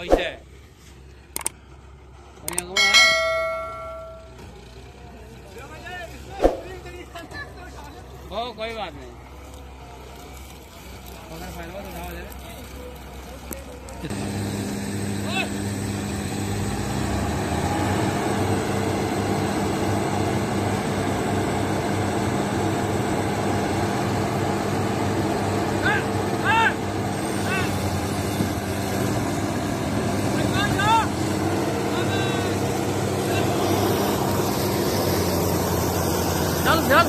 कैसे है कोई बात नहीं बस उठाओ जरा चल चल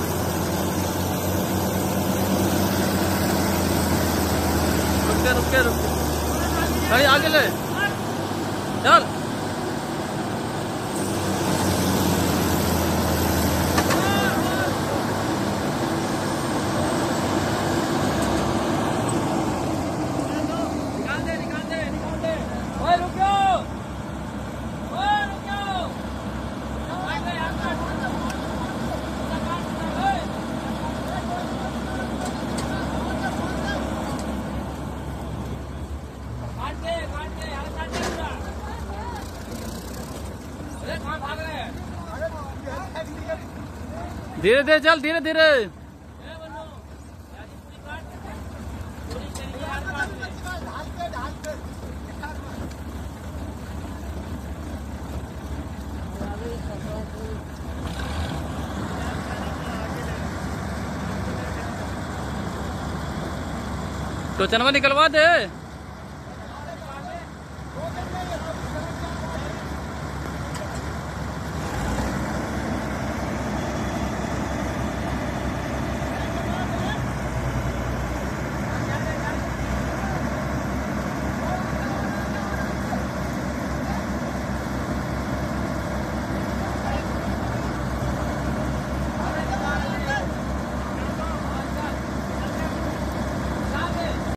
रुक रुक रुक। गाड़ी आगे ले। चल। धीरे धीरे चल धीरे धीरे। तो चनवा निकलवा दे।